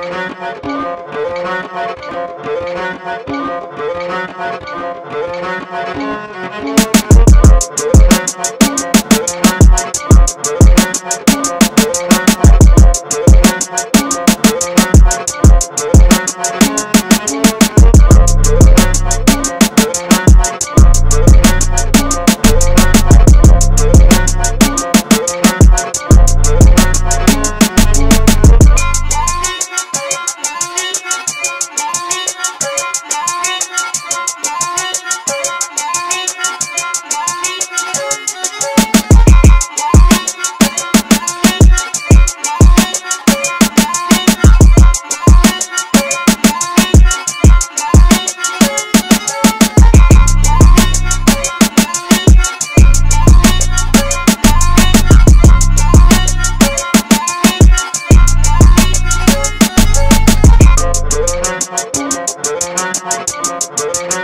Thank you.